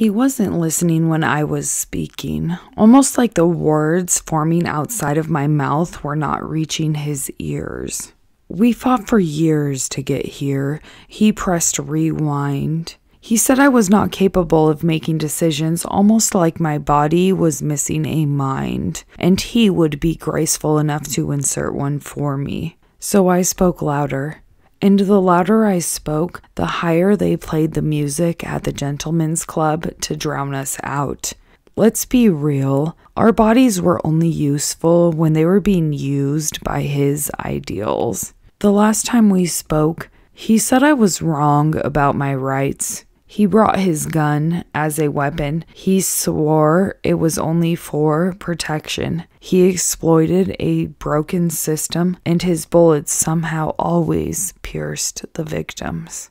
He wasn't listening when I was speaking, almost like the words forming outside of my mouth were not reaching his ears. We fought for years to get here. He pressed rewind. He said I was not capable of making decisions, almost like my body was missing a mind, and he would be graceful enough to insert one for me. So I spoke louder. And the louder I spoke, the higher they played the music at the gentlemen's club to drown us out. Let's be real, our bodies were only useful when they were being used by his ideals. The last time we spoke, he said I was wrong about my rights. He brought his gun as a weapon. He swore it was only for protection. He exploited a broken system, and his bullets somehow always pierced the victims.